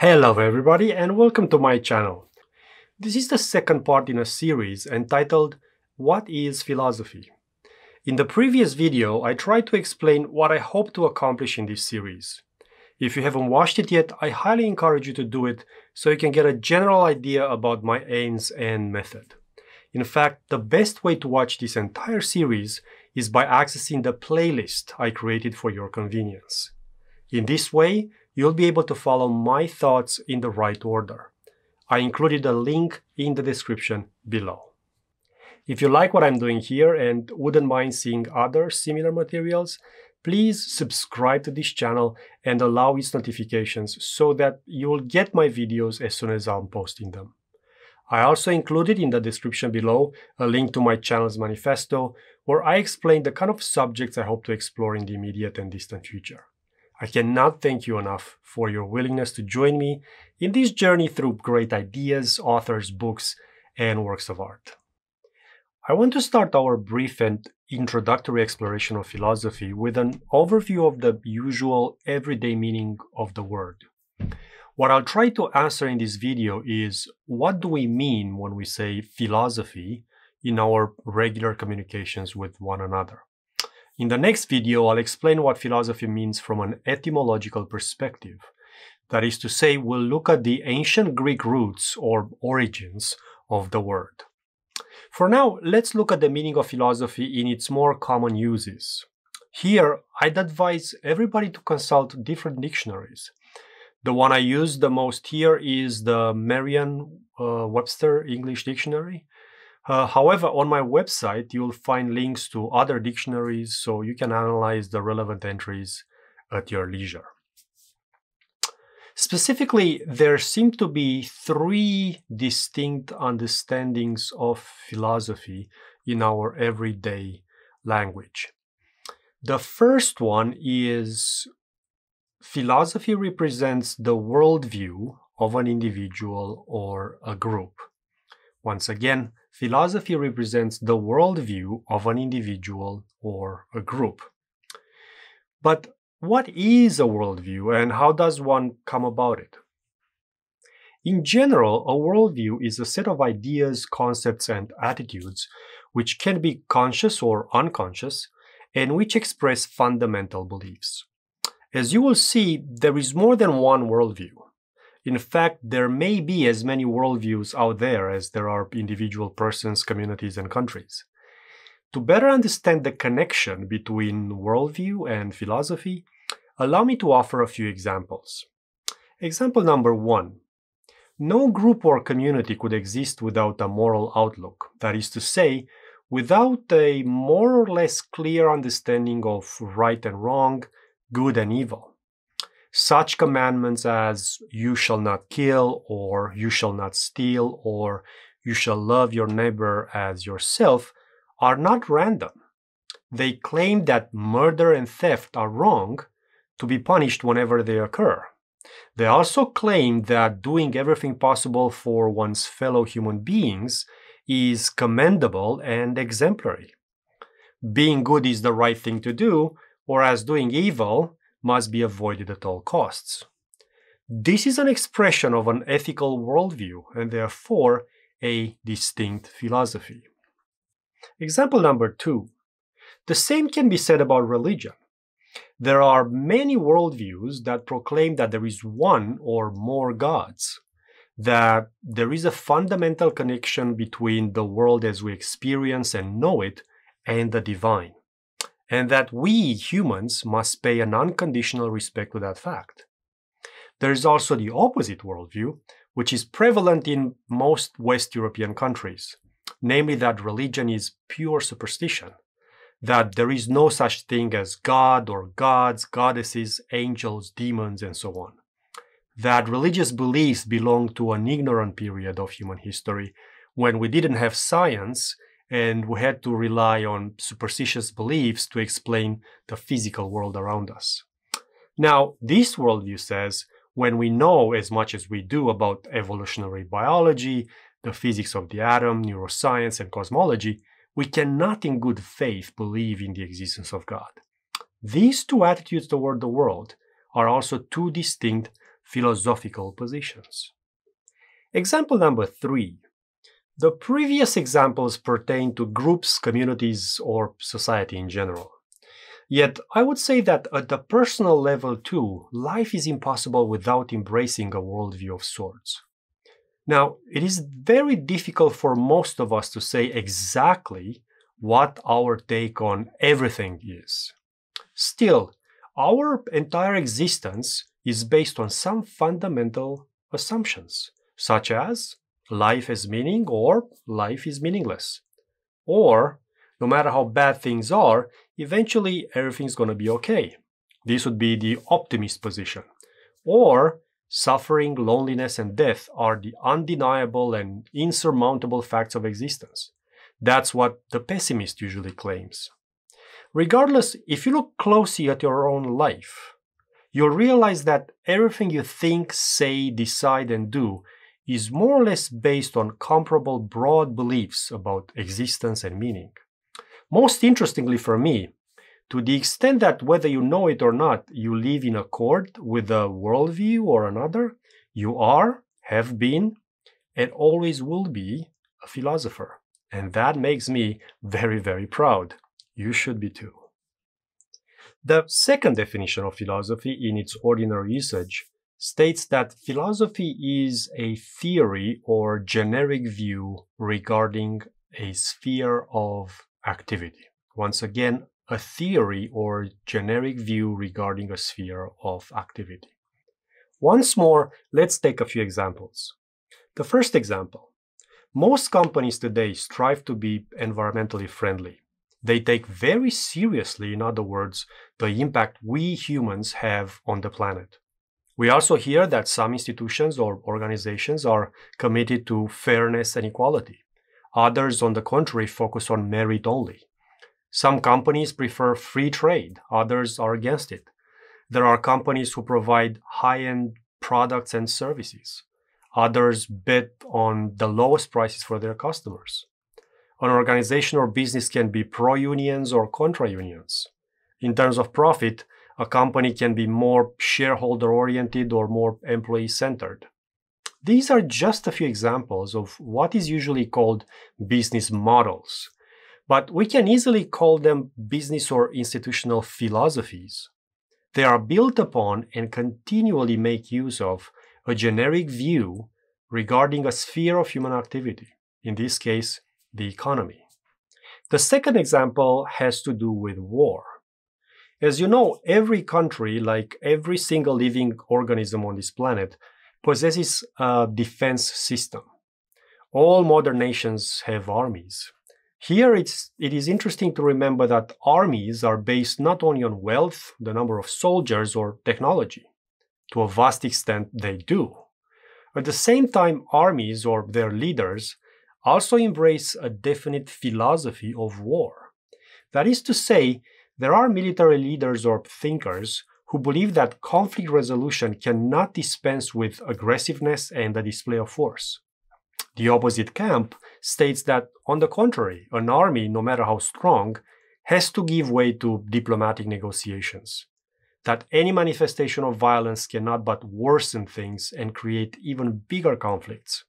Hello everybody and welcome to my channel. This is the second part in a series entitled What is Philosophy? In the previous video I tried to explain what I hope to accomplish in this series. If you haven't watched it yet, I highly encourage you to do it so you can get a general idea about my aims and method. In fact, the best way to watch this entire series is by accessing the playlist I created for your convenience. In this way, you'll be able to follow my thoughts in the right order. I included a link in the description below. If you like what I'm doing here and wouldn't mind seeing other similar materials, please subscribe to this channel and allow its notifications so that you'll get my videos as soon as I'm posting them. I also included in the description below a link to my channel's manifesto where I explain the kind of subjects I hope to explore in the immediate and distant future. I cannot thank you enough for your willingness to join me in this journey through great ideas, authors, books, and works of art. I want to start our brief and introductory exploration of philosophy with an overview of the usual everyday meaning of the word. What I'll try to answer in this video is what do we mean when we say philosophy in our regular communications with one another? In the next video, I'll explain what philosophy means from an etymological perspective. That is to say, we'll look at the ancient Greek roots or origins of the word. For now, let's look at the meaning of philosophy in its more common uses. Here, I'd advise everybody to consult different dictionaries. The one I use the most here is the Merriam-Webster uh, English Dictionary. Uh, however, on my website, you'll find links to other dictionaries so you can analyze the relevant entries at your leisure. Specifically, there seem to be three distinct understandings of philosophy in our everyday language. The first one is philosophy represents the worldview of an individual or a group. Once again, philosophy represents the worldview of an individual or a group. But what is a worldview and how does one come about it? In general, a worldview is a set of ideas, concepts, and attitudes which can be conscious or unconscious and which express fundamental beliefs. As you will see, there is more than one worldview. In fact, there may be as many worldviews out there as there are individual persons, communities, and countries. To better understand the connection between worldview and philosophy, allow me to offer a few examples. Example number one. No group or community could exist without a moral outlook, that is to say, without a more or less clear understanding of right and wrong, good and evil. Such commandments as you shall not kill, or you shall not steal, or you shall love your neighbor as yourself are not random. They claim that murder and theft are wrong to be punished whenever they occur. They also claim that doing everything possible for one's fellow human beings is commendable and exemplary. Being good is the right thing to do, whereas doing evil must be avoided at all costs. This is an expression of an ethical worldview and therefore a distinct philosophy. Example number two. The same can be said about religion. There are many worldviews that proclaim that there is one or more gods, that there is a fundamental connection between the world as we experience and know it and the divine and that we humans must pay an unconditional respect to that fact. There is also the opposite worldview, which is prevalent in most West European countries, namely that religion is pure superstition, that there is no such thing as God or gods, goddesses, angels, demons, and so on. That religious beliefs belong to an ignorant period of human history when we didn't have science and we had to rely on superstitious beliefs to explain the physical world around us. Now, this worldview says when we know as much as we do about evolutionary biology, the physics of the atom, neuroscience, and cosmology, we cannot in good faith believe in the existence of God. These two attitudes toward the world are also two distinct philosophical positions. Example number three. The previous examples pertain to groups, communities, or society in general. Yet, I would say that at the personal level too, life is impossible without embracing a worldview of sorts. Now, it is very difficult for most of us to say exactly what our take on everything is. Still, our entire existence is based on some fundamental assumptions, such as life has meaning or life is meaningless. Or, no matter how bad things are, eventually everything's to be okay. This would be the optimist position. Or, suffering, loneliness, and death are the undeniable and insurmountable facts of existence. That's what the pessimist usually claims. Regardless, if you look closely at your own life, you'll realize that everything you think, say, decide, and do is more or less based on comparable broad beliefs about existence and meaning. Most interestingly for me, to the extent that whether you know it or not, you live in accord with a worldview or another, you are, have been, and always will be a philosopher. And that makes me very, very proud. You should be too. The second definition of philosophy in its ordinary usage states that philosophy is a theory or generic view regarding a sphere of activity. Once again, a theory or generic view regarding a sphere of activity. Once more, let's take a few examples. The first example. Most companies today strive to be environmentally friendly. They take very seriously, in other words, the impact we humans have on the planet. We also hear that some institutions or organizations are committed to fairness and equality. Others, on the contrary, focus on merit only. Some companies prefer free trade, others are against it. There are companies who provide high end products and services. Others bet on the lowest prices for their customers. An organization or business can be pro unions or contra unions. In terms of profit, a company can be more shareholder oriented or more employee centered. These are just a few examples of what is usually called business models, but we can easily call them business or institutional philosophies. They are built upon and continually make use of a generic view regarding a sphere of human activity, in this case, the economy. The second example has to do with war. As you know, every country, like every single living organism on this planet, possesses a defense system. All modern nations have armies. Here it's, it is interesting to remember that armies are based not only on wealth, the number of soldiers, or technology. To a vast extent, they do. At the same time, armies or their leaders also embrace a definite philosophy of war. That is to say, there are military leaders or thinkers who believe that conflict resolution cannot dispense with aggressiveness and the display of force. The opposite camp states that, on the contrary, an army, no matter how strong, has to give way to diplomatic negotiations. That any manifestation of violence cannot but worsen things and create even bigger conflicts.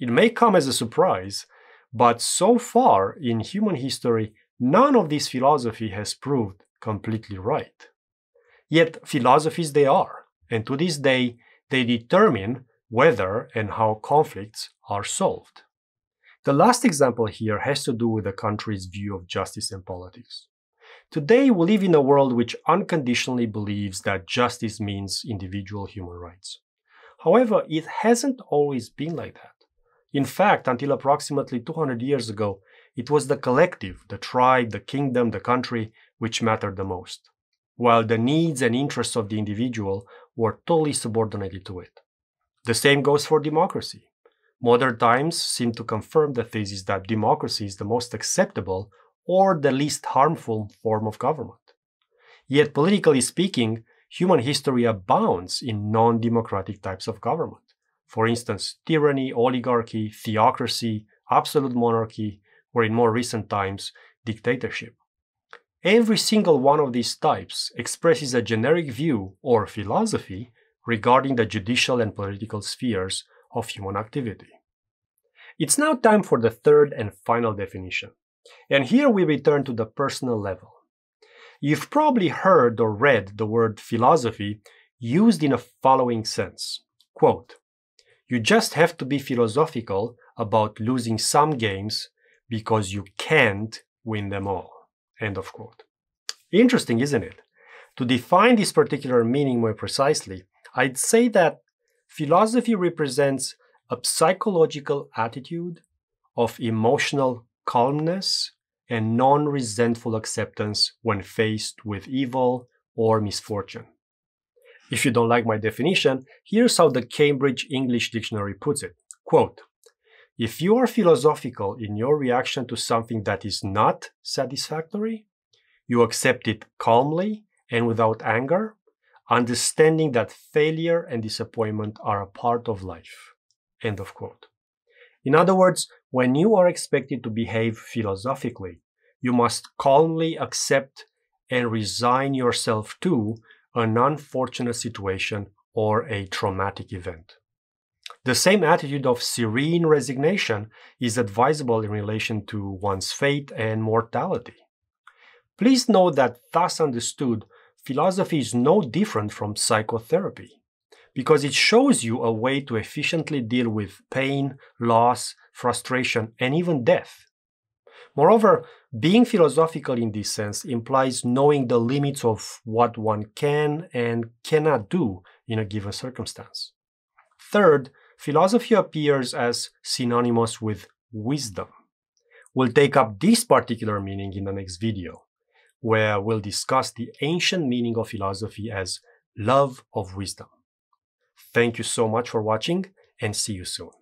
It may come as a surprise, but so far in human history, none of this philosophy has proved completely right. Yet philosophies they are, and to this day they determine whether and how conflicts are solved. The last example here has to do with the country's view of justice and politics. Today, we live in a world which unconditionally believes that justice means individual human rights. However, it hasn't always been like that. In fact, until approximately 200 years ago, it was the collective, the tribe, the kingdom, the country, which mattered the most, while the needs and interests of the individual were totally subordinated to it. The same goes for democracy. Modern times seem to confirm the thesis that democracy is the most acceptable or the least harmful form of government. Yet, politically speaking, human history abounds in non democratic types of government. For instance, tyranny, oligarchy, theocracy, absolute monarchy, or in more recent times, dictatorship. Every single one of these types expresses a generic view or philosophy regarding the judicial and political spheres of human activity. It's now time for the third and final definition. And here we return to the personal level. You've probably heard or read the word philosophy used in a following sense. Quote, you just have to be philosophical about losing some games because you can't win them all. End of quote. Interesting, isn't it? To define this particular meaning more precisely, I'd say that philosophy represents a psychological attitude of emotional calmness and non resentful acceptance when faced with evil or misfortune. If you don't like my definition, here's how the Cambridge English Dictionary puts it. Quote, if you are philosophical in your reaction to something that is not satisfactory, you accept it calmly and without anger, understanding that failure and disappointment are a part of life. End of quote. In other words, when you are expected to behave philosophically, you must calmly accept and resign yourself to an unfortunate situation or a traumatic event. The same attitude of serene resignation is advisable in relation to one's fate and mortality. Please note that, thus understood, philosophy is no different from psychotherapy because it shows you a way to efficiently deal with pain, loss, frustration, and even death. Moreover, being philosophical in this sense implies knowing the limits of what one can and cannot do in a given circumstance. Third, philosophy appears as synonymous with wisdom. We'll take up this particular meaning in the next video, where we'll discuss the ancient meaning of philosophy as love of wisdom. Thank you so much for watching and see you soon.